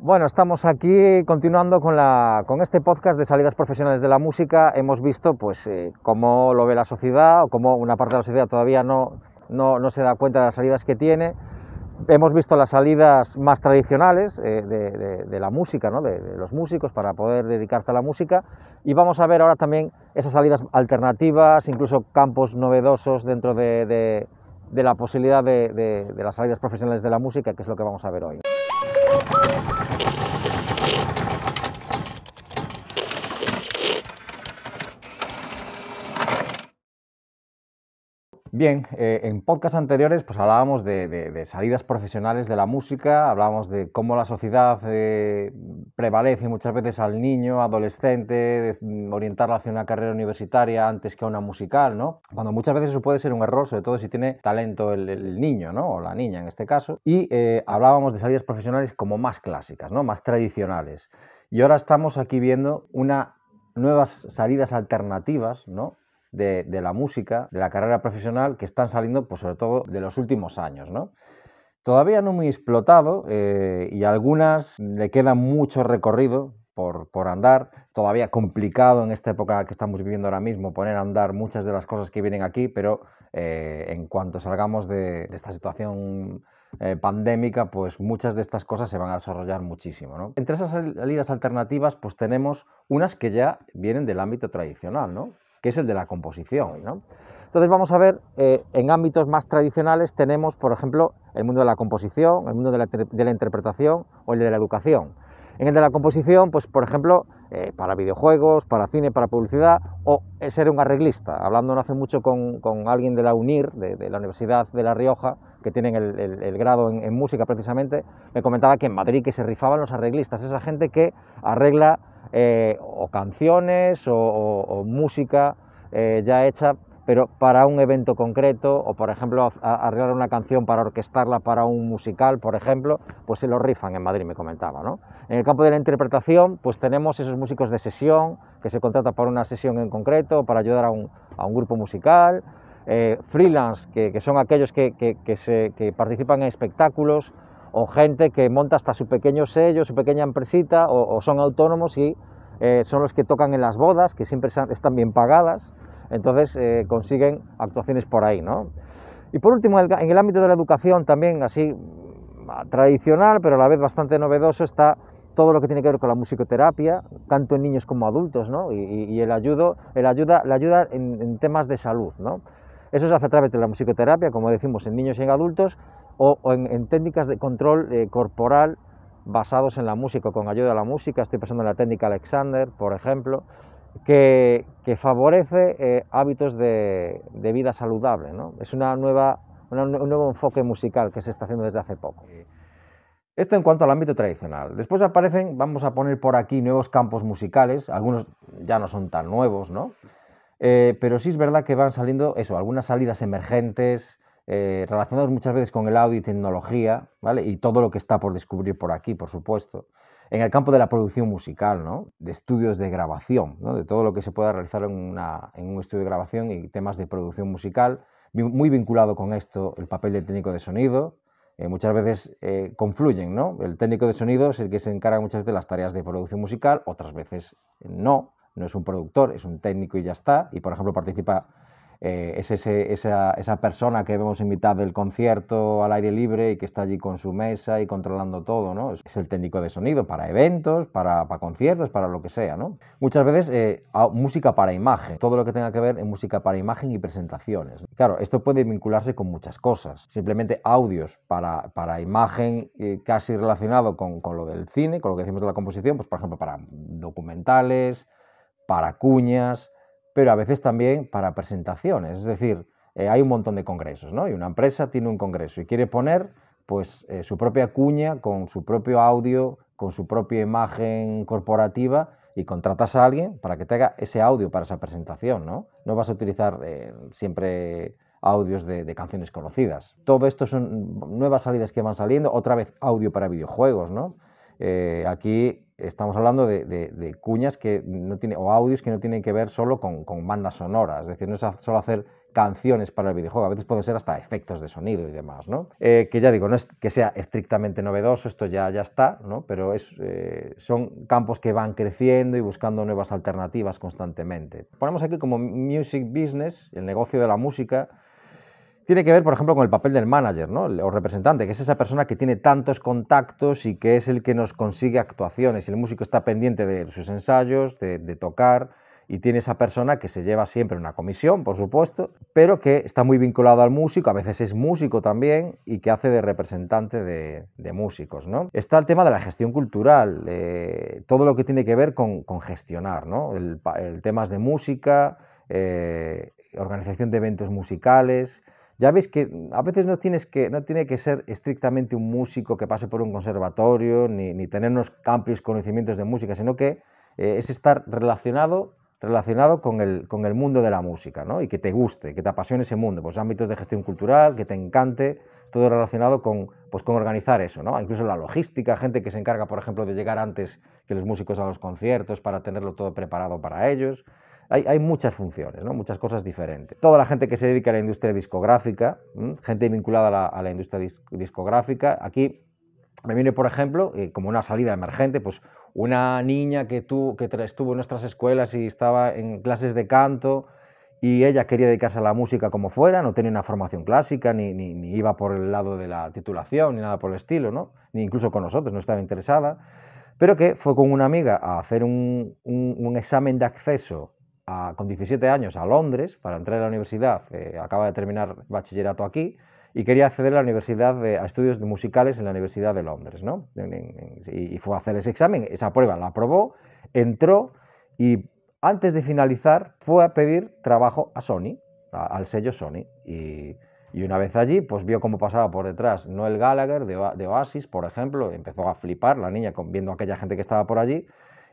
Bueno, estamos aquí continuando con, la, con, este podcast de salidas profesionales de la música. Hemos visto pues, eh, cómo lo ve la sociedad o cómo una parte de la sociedad todavía no, se da cuenta de las salidas que tiene. Hemos visto las salidas más tradicionales eh, de, la música, ¿no? de, de, los músicos para poder dedicarse a la música y vamos a ver ahora también esas salidas alternativas, incluso campos novedosos dentro de, la posibilidad de las salidas profesionales de la música, que es lo que vamos a ver hoy. Bien, eh, en podcasts anteriores pues hablábamos de, salidas profesionales de la música, hablábamos de cómo la sociedad eh, prevalece muchas veces al niño, adolescente, mm, orientarlo hacia una carrera universitaria antes que a una musical, ¿no? Cuando muchas veces eso puede ser un error, sobre todo si tiene talento el, el niño, ¿no? O la niña en este caso. Y eh, hablábamos de salidas profesionales como más clásicas, ¿no? Más tradicionales. Y ahora estamos aquí viendo una nuevas salidas alternativas, ¿no? de, de, la música, de la carrera profesional, que están saliendo, pues sobre todo, de los últimos años, ¿no? Todavía no muy explotado eh, y algunas le queda mucho recorrido por, por, andar, todavía complicado en esta época que estamos viviendo ahora mismo poner a andar muchas de las cosas que vienen aquí, pero eh, en cuanto salgamos de, esta situación eh, pandémica, pues muchas de estas cosas se van a desarrollar muchísimo. Entre esas salidas alternativas, pues tenemos unas que ya vienen del ámbito tradicional, ¿no? que es el de la composición. ¿no? Entonces vamos a ver, eh, en ámbitos más tradicionales tenemos, por ejemplo, el mundo de la composición, el mundo de la, interpretación o el de la educación. En el de la composición, pues por ejemplo, eh, para videojuegos, para cine, para publicidad, o ser un arreglista. Hablando no hace mucho con, alguien de la UNIR, de, la Universidad de La Rioja, que tienen el, grado en, música precisamente, me comentaba que en Madrid que se rifaban los arreglistas, esa gente que arregla eh, o canciones o, música ya hecha, pero para un evento concreto, o por ejemplo arreglar una canción para orquestarla para un musical, por ejemplo, pues se lo rifan en Madrid, me comentaba. ¿no? En el campo de la interpretación, pues tenemos esos músicos de sesión, que se contrata para una sesión en concreto, para ayudar a un, a un grupo musical, eh, freelance, que, que, son aquellos que, que, que participan en espectáculos, o gente que monta hasta su pequeño sello, su pequeña empresita, o, o son autónomos y eh, son los que tocan en las bodas, que siempre están bien pagadas, entonces eh, consiguen actuaciones por ahí. ¿no? Y por último, en el ámbito de la educación, también así tradicional, pero a la vez bastante novedoso, está todo lo que tiene que ver con la musicoterapia, tanto en niños como adultos, ¿no? y, el, ayudo, el ayuda, la ayuda en, temas de salud. ¿no? Eso se hace a través de la musicoterapia, como decimos, en niños y en adultos, o, en, técnicas de control eh, corporal basados en la música, con ayuda de la música, estoy pensando en la técnica Alexander, por ejemplo, que, favorece eh, hábitos de, vida saludable. ¿no? Es una nueva, un nuevo enfoque musical que se está haciendo desde hace poco. Esto en cuanto al ámbito tradicional. Después aparecen, vamos a poner por aquí nuevos campos musicales, algunos ya no son tan nuevos, ¿no? Eh, pero sí es verdad que van saliendo eso, algunas salidas emergentes, eh, relacionados muchas veces con el audio y tecnología, ¿vale? Y todo lo que está por descubrir por aquí, por supuesto. En el campo de la producción musical, ¿no? De estudios de grabación. De todo lo que se pueda realizar en, una, un estudio de grabación y temas de producción musical. Muy vinculado con esto el papel del técnico de sonido. Eh, muchas veces eh, confluyen, ¿no? El técnico de sonido es el que se encarga muchas veces de las tareas de producción musical, otras veces no, no es un productor, es un técnico y ya está. Y, por ejemplo, participa eh, es ese, esa, esa, persona que vemos en mitad del concierto al aire libre y que está allí con su mesa y controlando todo, ¿no? Es el técnico de sonido para eventos, para, para conciertos, para lo que sea, ¿no? Muchas veces eh, música para imagen, todo lo que tenga que ver en música para imagen y presentaciones. Claro, esto puede vincularse con muchas cosas, simplemente audios para, para imagen eh, casi relacionado con, con lo del cine, con lo que decimos de la composición, pues por ejemplo para documentales, para cuñas, pero a veces también para presentaciones. Es decir, eh, hay un montón de congresos, ¿no? Y una empresa tiene un congreso y quiere poner pues eh, su propia cuña con su propio audio, con su propia imagen corporativa y contratas a alguien para que te haga ese audio para esa presentación, ¿no? No vas a utilizar eh, siempre audios de, canciones conocidas. Todo esto son nuevas salidas que van saliendo, otra vez audio para videojuegos, ¿no? Aquí estamos hablando de, cuñas que no tiene, o audios que no tienen que ver solo con, con bandas sonoras, es decir, no es solo hacer canciones para el videojuego, a veces puede ser hasta efectos de sonido y demás, ¿no? Eh, que ya digo, no es que sea estrictamente novedoso, esto ya, ya está, ¿no? Pero es, eh, son campos que van creciendo y buscando nuevas alternativas constantemente. Ponemos aquí como music business, el negocio de la música, tiene que ver, por ejemplo, con el papel del manager, ¿no? o representante, que es esa persona que tiene tantos contactos y que es el que nos consigue actuaciones. El músico está pendiente de sus ensayos, de, tocar, y tiene esa persona que se lleva siempre una comisión, por supuesto, pero que está muy vinculado al músico, a veces es músico también y que hace de representante de, músicos. ¿no? Está el tema de la gestión cultural, eh, todo lo que tiene que ver con, gestionar, ¿no? el, temas de música, eh, organización de eventos musicales, ya veis que a veces no, tienes que, no tiene que ser estrictamente un músico que pase por un conservatorio, ni, tener unos amplios conocimientos de música, sino que eh, es estar relacionado, relacionado con, el, con el mundo de la música, ¿no? y que te guste, que te apasione ese mundo, pues ámbitos de gestión cultural, que te encante, todo relacionado con, pues, con organizar eso, ¿no? incluso la logística, gente que se encarga, por ejemplo, de llegar antes que los músicos a los conciertos para tenerlo todo preparado para ellos hay, muchas funciones, ¿no? muchas cosas diferentes. Toda la gente que se dedica a la industria discográfica, gente vinculada a la, industria discográfica, aquí me viene, por ejemplo, eh, como una salida emergente, pues una niña que, tú, que estuvo en nuestras escuelas y estaba en clases de canto y ella quería dedicarse a la música como fuera, no tenía una formación clásica, ni, ni, iba por el lado de la titulación, ni nada por el estilo, ¿no? ni incluso con nosotros, no estaba interesada, pero que fue con una amiga a hacer un, un examen de acceso con 17 años a Londres para entrar a la universidad, eh, acaba de terminar bachillerato aquí y quería acceder a la universidad de, estudios musicales en la Universidad de Londres, ¿no? y, fue a hacer ese examen, esa prueba la aprobó, entró y antes de finalizar fue a pedir trabajo a Sony, al sello Sony y, una vez allí, pues vio cómo pasaba por detrás Noel Gallagher de, de Oasis, por ejemplo, empezó a flipar la niña viendo a aquella gente que estaba por allí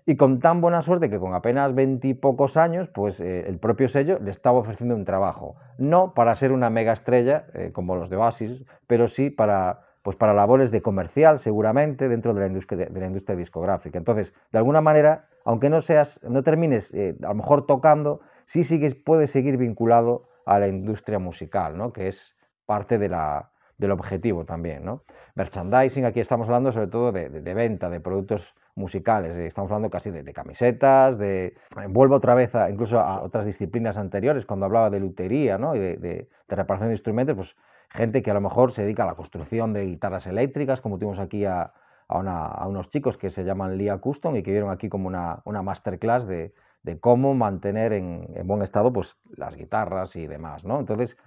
y con tan buena suerte que con apenas veintipocos años, pues eh, el propio sello le estaba ofreciendo un trabajo. No para ser una mega estrella eh, como los de Oasis, pero sí para, pues para labores de comercial, seguramente, dentro de la industria, de la industria discográfica. Entonces, de alguna manera, aunque no seas, no termines eh, a lo mejor tocando, sí sigues, puedes seguir vinculado a la industria musical, ¿no? que es parte de la, del objetivo también. ¿no? Merchandising, aquí estamos hablando sobre todo de, venta de productos musicales. Eh, estamos hablando casi de, camisetas, de... Eh, vuelvo otra vez a, incluso a otras disciplinas anteriores, cuando hablaba de lutería ¿no? y de, reparación de instrumentos, pues gente que a lo mejor se dedica a la construcción de guitarras eléctricas, como tuvimos aquí a, unos chicos que se llaman Lia Custom y que dieron aquí como una, masterclass de, cómo mantener en, buen estado pues, las guitarras y demás. ¿no? Entonces,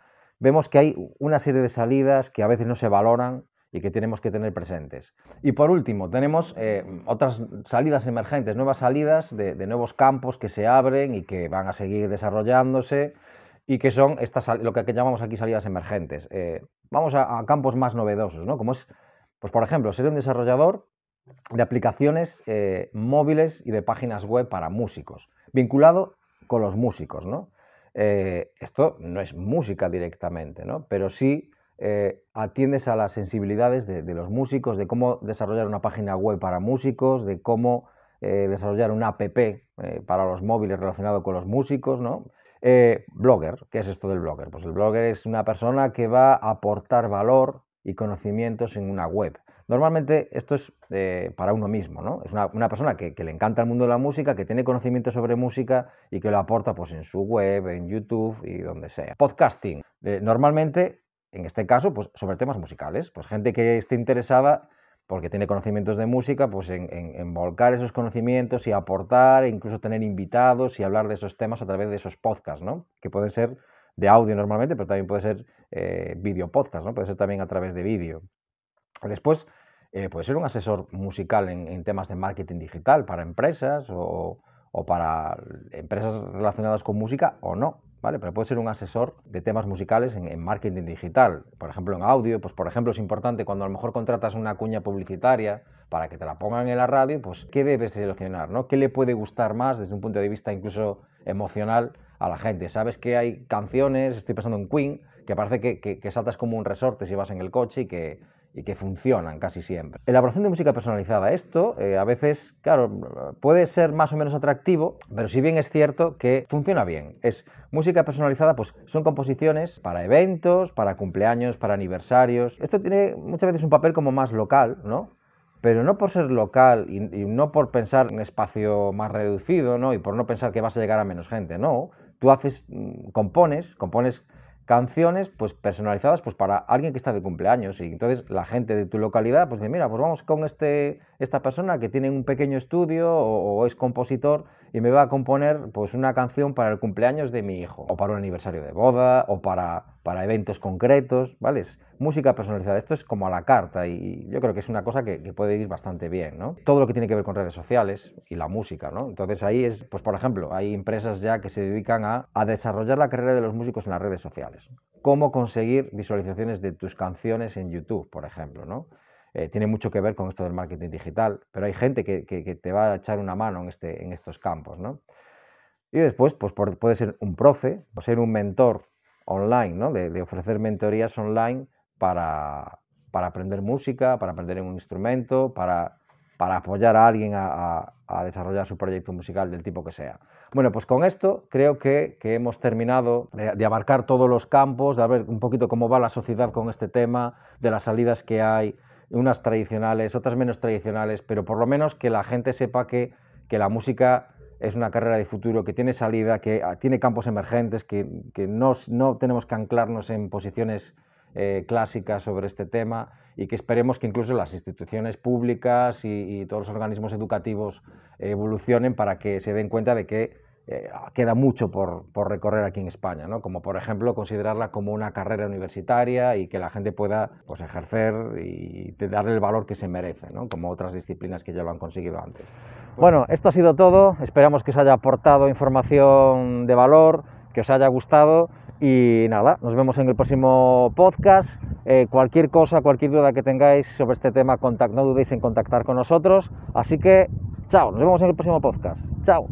vemos que hay una serie de salidas que a veces no se valoran y que tenemos que tener presentes. Y por último, tenemos eh, otras salidas emergentes, nuevas salidas de, nuevos campos que se abren y que van a seguir desarrollándose y que son estas, lo que llamamos aquí salidas emergentes. Eh, vamos a, campos más novedosos, ¿no? Como es, pues por ejemplo, ser un desarrollador de aplicaciones eh, móviles y de páginas web para músicos, vinculado con los músicos, ¿no? Esto no es música directamente, ¿no? Pero sí eh, atiendes a las sensibilidades de, los músicos, de cómo desarrollar una página web para músicos, de cómo eh, desarrollar una app eh, para los móviles relacionado con los músicos, ¿no? blogger, ¿qué es esto del blogger? Pues el blogger es una persona que va a aportar valor y conocimientos en una web. Normalmente esto es para uno mismo, ¿no? Es una, persona que, le encanta el mundo de la música, que tiene conocimiento sobre música y que lo aporta pues, en su web, en YouTube y donde sea. Podcasting. normalmente en este caso, pues sobre temas musicales. Pues gente que esté interesada, porque tiene conocimientos de música, pues en, volcar esos conocimientos y aportar, e incluso tener invitados y hablar de esos temas a través de esos podcasts, ¿no? Que pueden ser de audio normalmente, pero también puede ser eh, video podcast, ¿no? Puede ser también a través de vídeo. Después, eh, puede ser un asesor musical en, temas de marketing digital para empresas o, para empresas relacionadas con música o no. ¿vale? Pero puede ser un asesor de temas musicales en, marketing digital, por ejemplo en audio, pues por ejemplo es importante cuando a lo mejor contratas una cuña publicitaria para que te la pongan en la radio, pues ¿qué debes seleccionar? ¿no? ¿Qué le puede gustar más desde un punto de vista incluso emocional a la gente? Sabes que hay canciones, estoy pensando en Queen, que parece que, saltas como un resorte si vas en el coche y que, y que funcionan casi siempre. Elaboración de música personalizada. Esto eh, a veces, claro, puede ser más o menos atractivo, pero si bien es cierto que funciona bien. Es música personalizada, pues son composiciones para eventos, para cumpleaños, para aniversarios. Esto tiene muchas veces un papel como más local, ¿no? Pero no por ser local y, no por pensar en un espacio más reducido, ¿no? Y por no pensar que vas a llegar a menos gente, no. Tú haces, mm, compones, compones canciones pues personalizadas pues para alguien que está de cumpleaños. Y entonces la gente de tu localidad pues dice mira pues vamos con este esta persona que tiene un pequeño estudio o, es compositor y me va a componer pues una canción para el cumpleaños de mi hijo o para un aniversario de boda o para para eventos concretos, ¿vale? Música personalizada. Esto es como a la carta y yo creo que es una cosa que, puede ir bastante bien, ¿no? Todo lo que tiene que ver con redes sociales y la música, ¿no? Entonces ahí es, pues por ejemplo, hay empresas ya que se dedican a, a desarrollar la carrera de los músicos en las redes sociales. Cómo conseguir visualizaciones de tus canciones en YouTube, por ejemplo, ¿no? Eh, tiene mucho que ver con esto del marketing digital, pero hay gente que, que, te va a echar una mano en, este, en estos campos, ¿no? Y después, pues puede ser un profe o ser un mentor online, ¿no? de, ofrecer mentorías online para, aprender música, para aprender en un instrumento, para, para apoyar a alguien a, desarrollar su proyecto musical del tipo que sea. Bueno, pues con esto creo que, hemos terminado de, abarcar todos los campos, de ver un poquito cómo va la sociedad con este tema, de las salidas que hay, unas tradicionales, otras menos tradicionales, pero por lo menos que la gente sepa que, que la música es una carrera de futuro que tiene salida, que ah, tiene campos emergentes, que, no, tenemos que anclarnos en posiciones eh, clásicas sobre este tema y que esperemos que incluso las instituciones públicas y, todos los organismos educativos evolucionen para que se den cuenta de que eh, queda mucho por, recorrer aquí en España, ¿no? como por ejemplo considerarla como una carrera universitaria y que la gente pueda pues, ejercer y darle el valor que se merece, ¿no? como otras disciplinas que ya lo han conseguido antes. Bueno, esto ha sido todo, esperamos que os haya aportado información de valor, que os haya gustado y nada, nos vemos en el próximo podcast. Eh, cualquier cosa, cualquier duda que tengáis sobre este tema, no dudéis en contactar con nosotros. Así que, chao, nos vemos en el próximo podcast. Chao.